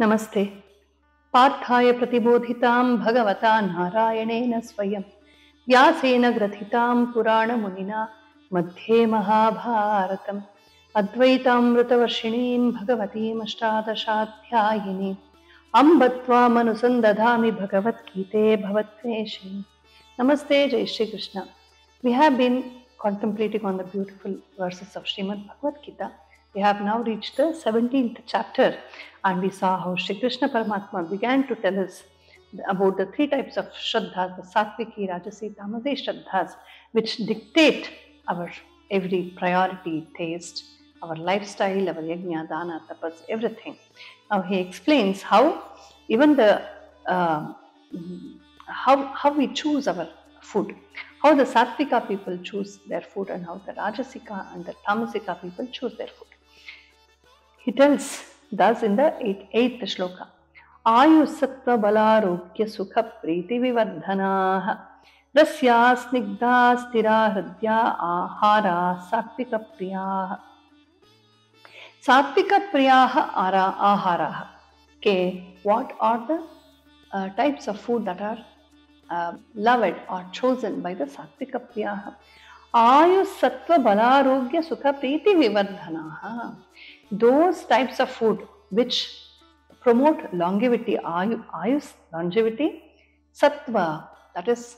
नमस्ते। पार्थाय प्रतिबोधितां भगवता नारायणेन स्वयं। व्यासेन ग्रथितां पुराणमुनिना मध्ये महाभारतम्। अद्वैतामृतवर्षिणीं भगवतीमष्टादशाध्यायिनीम् अम्ब त्वामनुसन्दधामि भगवद्गीते भवद्वेषे। Namaste, Jai Shri Krishna. We have been contemplating on the beautiful verses of Srimad. We have now reached the 17th chapter and we saw how Shri Krishna Paramatma began to tell us about the three types of Shraddhas, the Satviki, Rajasi, Tamasi Shraddhas, which dictate our every priority, taste, our lifestyle, our yajna, dana, tapas, everything. Now he explains how even the uh, how, how we choose our food, how the Sattvika people choose their food, and how the Rajasika and the Tamasika people choose their food. He tells thus in the eighth, eighth shloka आयु सत्व बलारोग्य सुख प्रीति विवर्धनाः Russia स्निग्धा स्थिरा हृद्या आहारा सात्विक प्रियाः सात्विक प्रियाः आरा आहाराः okay what are the uh, types of food that are uh, loved or chosen by the Sattvika Priyaha. Ayu Sattva Balarogya Sukha Priti Vivardhanaha. Those types of food which promote longevity, Ayu, Ayus, longevity, Sattva, that is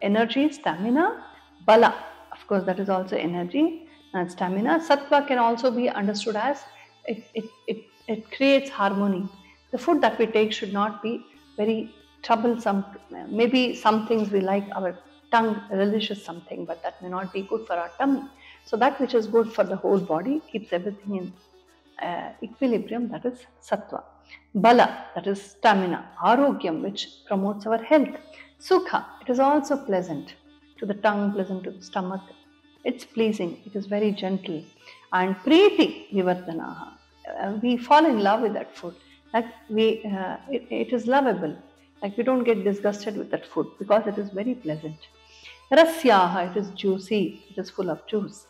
energy, stamina, Bala, of course, that is also energy and stamina. Sattva can also be understood as it, it, it, it creates harmony. The food that we take should not be very troublesome. Maybe some things we like, our tongue relishes something, but that may not be good for our tummy. So, that which is good for the whole body keeps everything in uh, equilibrium, that is sattva. Bala, that is stamina. Arogyam, which promotes our health. Sukha, it is also pleasant to the tongue, pleasant to the stomach. It's pleasing, it is very gentle. And Preeti Vivardhanaha, uh, we fall in love with that food. Like we, uh, it, it is lovable like we don't get disgusted with that food because it is very pleasant. Rasyaha, it is juicy, it is full of juice.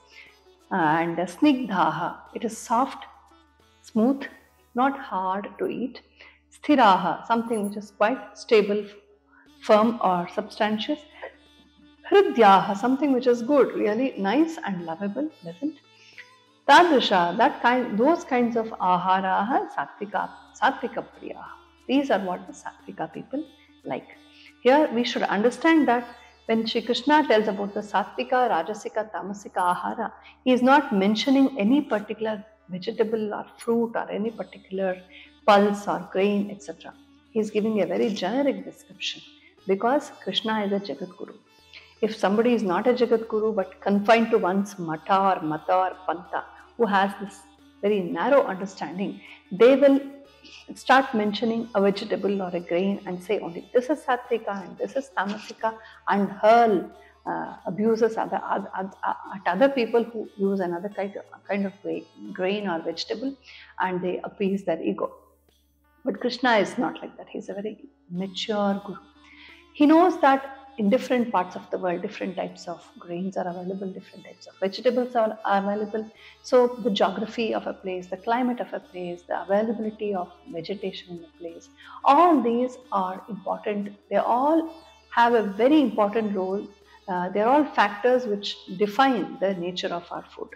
And snigdhaha, it is soft, smooth, not hard to eat. Sthiraha, something which is quite stable, firm or substantious. Hridyaha, something which is good, really nice and lovable, pleasant. Tadrisha, that kind, those kinds of aharaha, sattvika, sattvika priyaha. These are what the Sattvika people like. Here we should understand that when Shri Krishna tells about the Sattvika, Rajasika, Tamasika Ahara, he is not mentioning any particular vegetable or fruit or any particular pulse or grain, etc. He is giving a very generic description because Krishna is a Jagat Guru. If somebody is not a Jagat Guru but confined to one's mata or mata or panta, who has this very narrow understanding, they will start mentioning a vegetable or a grain and say only this is sattvika and this is tamasika and hurl uh, abuses other, other, at other people who use another kind of, kind of grain or vegetable and they appease their ego. But Krishna is not like that. He's a very mature guru. He knows that in different parts of the world, different types of grains are available, different types of vegetables are available. So, the geography of a place, the climate of a place, the availability of vegetation in a place, all these are important. They all have a very important role. Uh, they're all factors which define the nature of our food.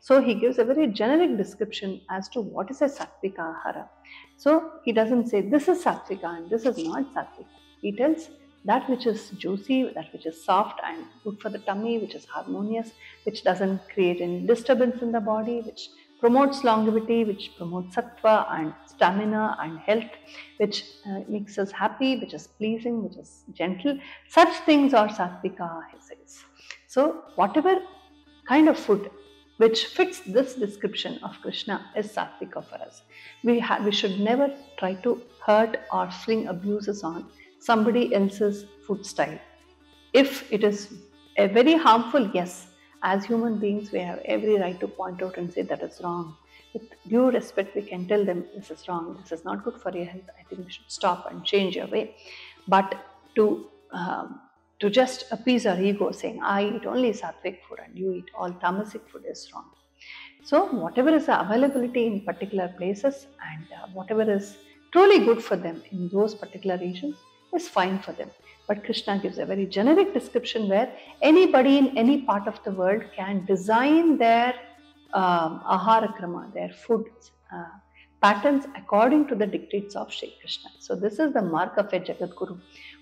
So, he gives a very generic description as to what is a sattvika ahara. So, he doesn't say this is sattvika and this is not sattvika. He tells that which is juicy, that which is soft and good for the tummy, which is harmonious, which doesn't create any disturbance in the body, which promotes longevity, which promotes sattva and stamina and health, which uh, makes us happy, which is pleasing, which is gentle. Such things are sattvika, he says. So, whatever kind of food which fits this description of Krishna is sattvika for us. We, ha- we should never try to hurt or fling abuses on somebody else's food style. If it is a very harmful, yes, as human beings, we have every right to point out and say that is wrong. With due respect, we can tell them this is wrong, this is not good for your health. I think you should stop and change your way. But to um, to just appease our ego, saying I eat only sattvic food and you eat all tamasic food is wrong. So whatever is the availability in particular places and uh, whatever is truly good for them in those particular regions is fine for them. But Krishna gives a very generic description where anybody in any part of the world can design their um, ahara krama, their food uh, patterns according to the dictates of Sri Krishna. So this is the mark of a Jagat Guru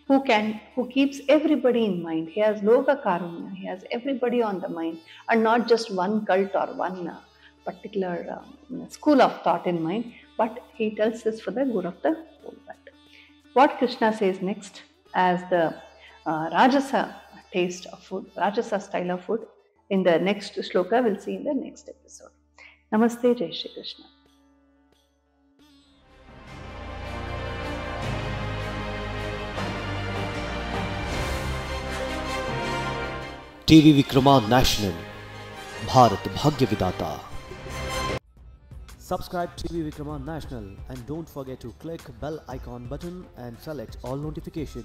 who can who keeps everybody in mind. He has loga Karunya, he has everybody on the mind and not just one cult or one uh, particular um, school of thought in mind, but he tells this for the good of the whole world. What Krishna says next as the uh, Rajasa taste of food, Rajasa style of food in the next shloka we'll see in the next episode. Namaste, Jai Shri Krishna. TV Vikrama national Bharat भाग्य विदाता Subscribe TV Vikrama National and don't forget to click bell icon button and select all notification.